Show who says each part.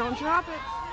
Speaker 1: Don't drop it.